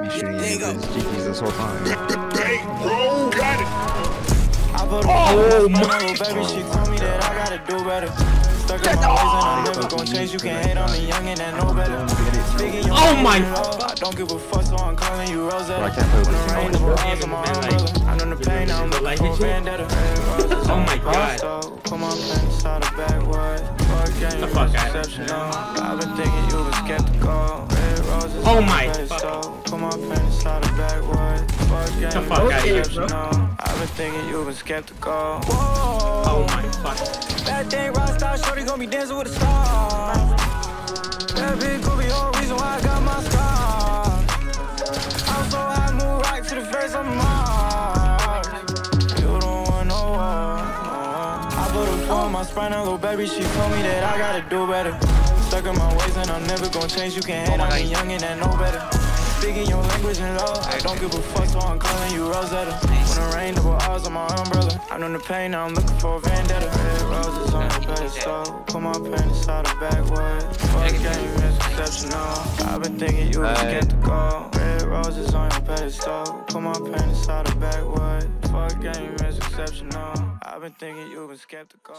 Me shooting at his GPs this whole time. bro, got it. I put oh my baby, she told me that I gotta do better. Stuck in my ways and I'm never gonna change. You can hate on me, young and I oh, know better. Oh my I don't give a fuck, so I'm calling you Rosetta. Bro, I can't play with this the rain, thing. the eyes of my umbrella. I know the pain, I'm looking for a vendetta. Oh my God. Put my pen inside the backwood. Fuck The fuck out. exceptional. I've been thinking you were skeptical. Oh my pedestal. Put my pen inside the. Fuck game, The fuck it's out here, bro. I've been thinking you were skeptical. Oh my fuck. Bad thing, rock star, shorty gon' be dancing with a star. That big could be all reason why I got my scar. I'm so high, move right to the face of Mars. You don't want no war. I put a on my spine, a little baby, she told me that I gotta do better. Stuck in my ways and I'm never gonna change. You can oh hate on me, young and I know better. Speaking your language and love, I don't give a fuck, so I'm calling you Rosetta. When the rain, double R's on my umbrella. I know the pain, now I'm looking for a vendetta. Red roses on the pedestal. Put my pen inside the backwood. Fuck game, it's exceptional. I've been thinking you was Hey. skeptical. Red roses on your pedestal. Put my pen inside the backwood. Fuck game, it's exceptional. I've been thinking you was skeptical.